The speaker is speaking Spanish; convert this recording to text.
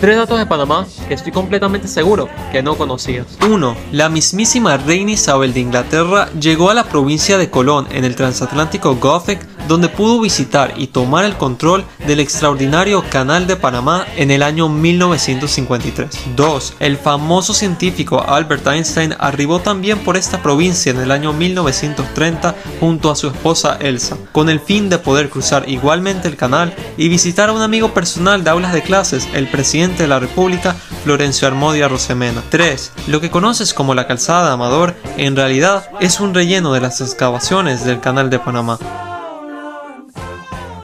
Tres datos de Panamá que estoy completamente seguro que no conocías. 1. La mismísima reina Isabel de Inglaterra llegó a la provincia de Colón en el transatlántico Gothic donde pudo visitar y tomar el control del extraordinario Canal de Panamá en el año 1953. 2. El famoso científico Albert Einstein arribó también por esta provincia en el año 1930 junto a su esposa Elsa, con el fin de poder cruzar igualmente el canal y visitar a un amigo personal de aulas de clases, el presidente de la República, Florencio Armodia Rosemena. 3. Lo que conoces como la calzada Amador en realidad es un relleno de las excavaciones del Canal de Panamá.